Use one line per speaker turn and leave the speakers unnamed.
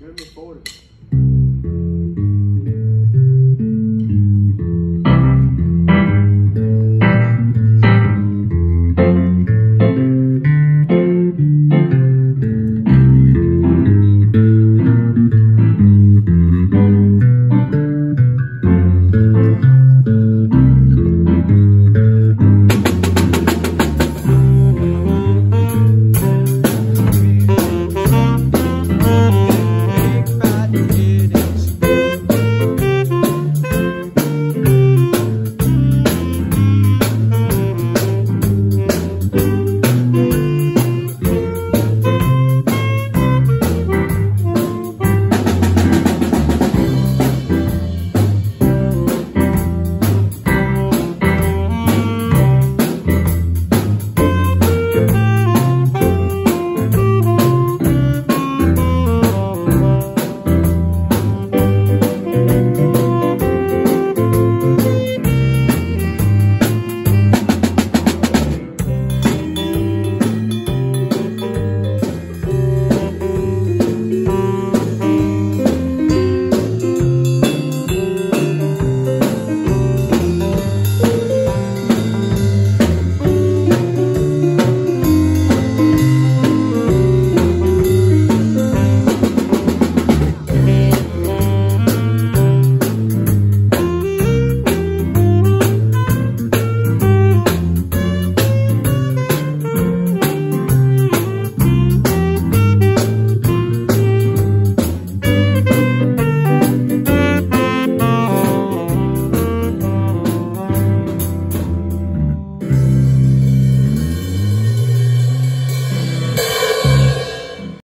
You're gonna.